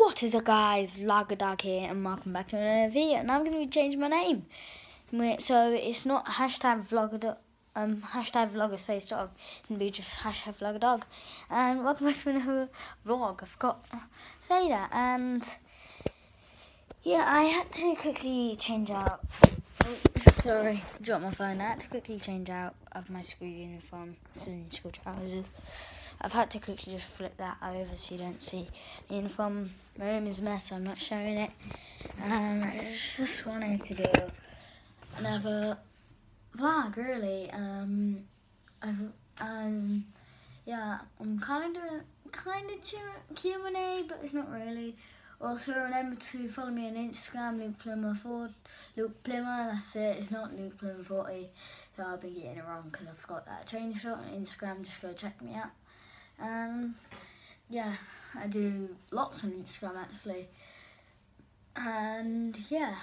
What is up guys, Vlogadog here and welcome back to another video and I'm going to be changing my name. So it's not hashtag vlogger, um, hashtag Vloggerspace dog, it's going to be just hashtag vlogger dog. And welcome back to another vlog, I forgot to say that. And yeah, I had to quickly change out, sorry, dropped my phone, I had to quickly change out of my school uniform, still school trousers. I've had to quickly just flip that over so you don't see the uniform. My room is a mess, so I'm not showing it. And I just wanted to do another vlog, really. Um, I've, um, yeah, I'm kind of doing kind of Q&A, but it's not really. Also, remember to follow me on Instagram, Luke Plimmer 4, Luke Plimmer, that's it, it's not Luke Plimmer 40, so I'll be getting it wrong because I forgot that. Change it on Instagram, just go check me out. Um, yeah, I do lots on Instagram actually. And yeah,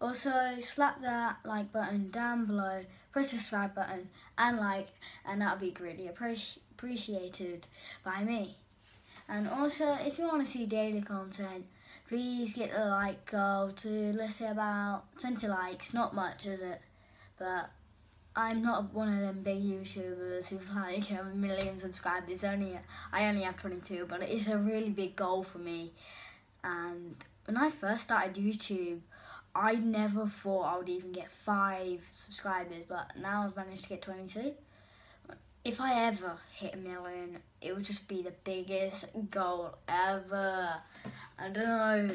also slap that like button down below, press subscribe button and like, and that'll be greatly appreci appreciated by me. And also, if you want to see daily content, please get the like goal to let's say about 20 likes, not much is it? But I'm not one of them big YouTubers who've like oh, a million subscribers. Only I only have 22, but it's a really big goal for me. And when I first started YouTube, I never thought I would even get five subscribers, but now I've managed to get 22. If I ever hit a million, it would just be the biggest goal ever. I don't know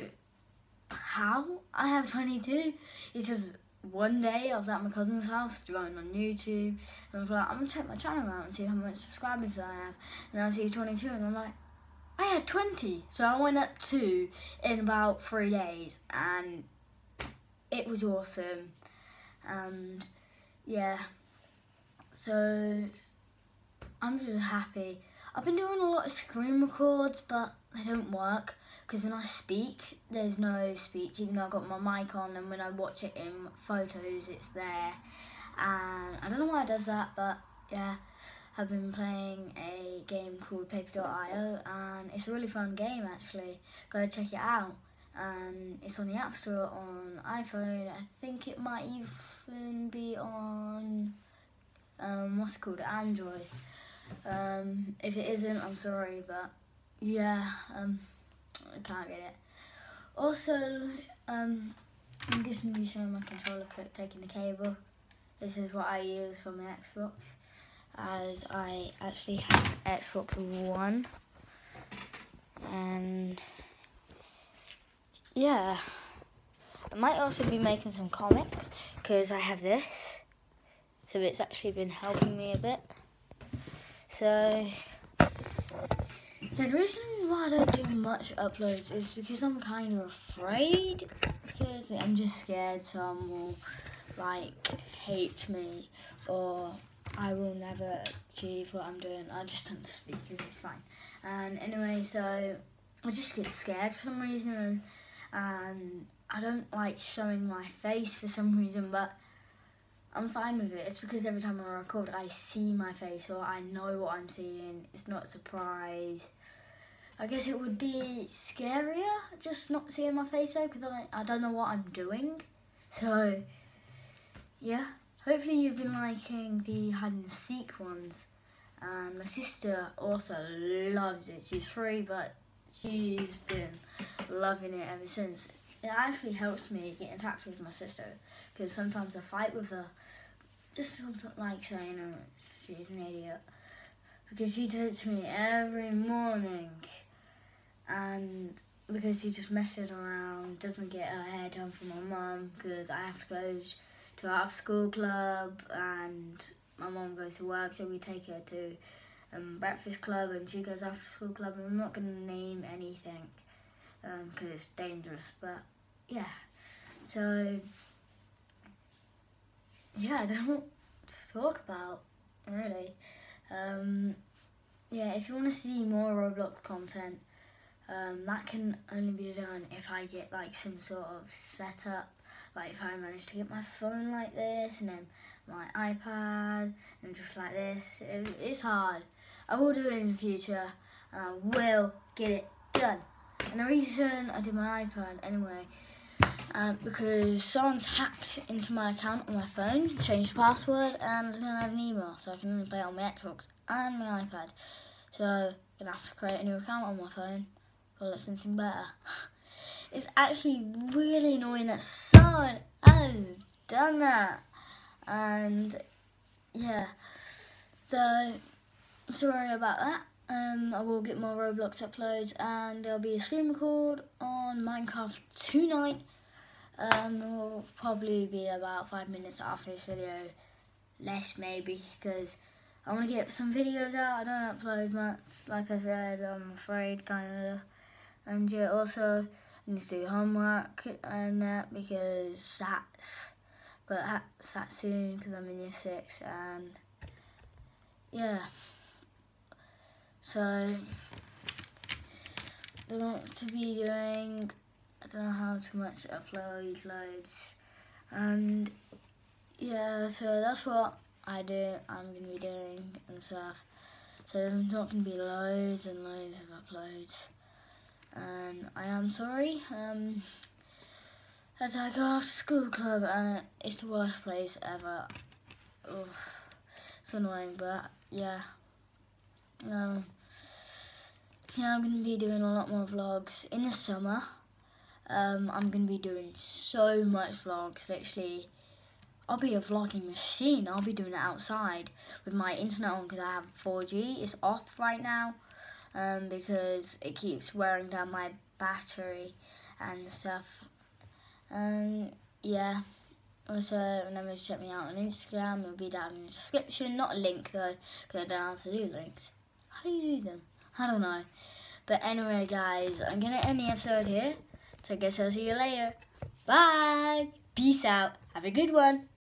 how I have 22. It's just one day I was at my cousin's house drawing on YouTube and I was like, I'm gonna check my channel out and see how many subscribers I have. And I see 22 and I'm like, I had 20. So I went up two in about three days and it was awesome. And yeah, so I'm just happy. I've been doing a lot of screen records, but they don't work because when I speak, there's no speech, even though I've got my mic on, and when I watch it in photos, it's there. And I don't know why it does that, but yeah, I've been playing a game called Paper.io, and it's a really fun game actually. Go check it out. And it's on the App Store on iPhone. I think it might even be on um, what's it called, Android. Um, if it isn't, I'm sorry, but yeah, um, I can't get it. Also, um, I'm just going to be showing my controller taking the cable. This is what I use for my Xbox, as I actually have Xbox One. And yeah, I might also be making some comics because I have this. So it's actually been helping me a bit. So the reason why I don't do much uploads is because I'm kind of afraid because I'm just scared someone will like hate me or I will never achieve what I'm doing. I just don't speak because it's fine. And anyway, so I just get scared for some reason and, and I don't like showing my face for some reason, but I'm fine with it. It's because every time I record, I see my face or I know what I'm seeing. It's not a surprise. I guess it would be scarier just not seeing my face though because I, I don't know what I'm doing. So, yeah. Hopefully you've been liking the hide and seek ones. And my sister also loves it. She's free, but she's been loving it ever since. It actually helps me get in touch with my sister because sometimes I fight with her. Just like saying oh, she's an idiot. Because she does it to me every morning and because she just messes around, doesn't get her hair done for my mum because I have to go to our school club and my mum goes to work, so we take her to um, breakfast club and she goes after school club. And I'm not going to name anything because um, it's dangerous, but yeah. So yeah, I don't know what to talk about really. Um, yeah, if you want to see more Roblox content, um, that can only be done if I get like some sort of setup, like if I manage to get my phone like this and then my iPad and just like this. It, it's hard. I will do it in the future and I will get it done. And the reason I did my iPad anyway, um, because someone's hacked into my account on my phone, changed the password, and I didn't have an email, so I can only play it on my Xbox and my iPad. So I'm gonna have to create a new account on my phone, or let something better. It's actually really annoying that someone has done that, and yeah, so I'm sorry about that. Um, I will get more Roblox uploads and there'll be a screen record on Minecraft tonight. Um, it will probably be about five minutes after this video, less maybe, because I want to get some videos out. I don't upload much, like I said, I'm afraid, kind of. And yeah, also, I need to do homework and that because that's got that soon because I'm in year six and yeah. So, I what to be doing. I don't know how too much to upload loads. And yeah, so that's what I do. I'm to be doing and stuff. So there's not to be loads and loads of uploads. And I am sorry. Um, as I go after school club and it's the worst place ever. Ugh, it's annoying, but yeah. Um, yeah, I'm to be doing a lot more vlogs in the summer. Um, I'm going to be doing so much vlogs, literally. I'll be a vlogging machine. I'll be doing it outside with my internet on because I have 4G. It's off right now um, because it keeps wearing down my battery and stuff. And yeah, also remember to check me out on Instagram. It'll be down in the description. Not a link though, because I don't know how to do links. How do you do them? I don't know. But anyway, guys, I'm going to end the episode here. So I guess I'll see you later. Bye. Peace out. Have a good one.